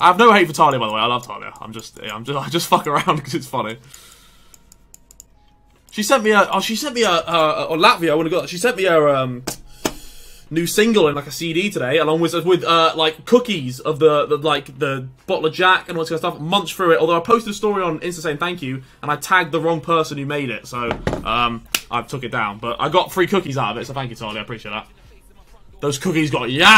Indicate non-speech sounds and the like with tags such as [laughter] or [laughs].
I have no hate for Talia, by the way. I love Talia. I'm just, I'm just, [laughs] I just fuck around because it's funny. She sent me a, oh, she sent me a, uh, or Latvia, I want to go. She sent me a, um, new single and like a CD today, along with with uh, like cookies of the, the like the bottle of Jack and all this kind of stuff. Munch through it. Although I posted a story on Insta saying thank you, and I tagged the wrong person who made it, so um, I took it down. But I got free cookies out of it, so thank you, Talia. I appreciate that. Those cookies got yeah.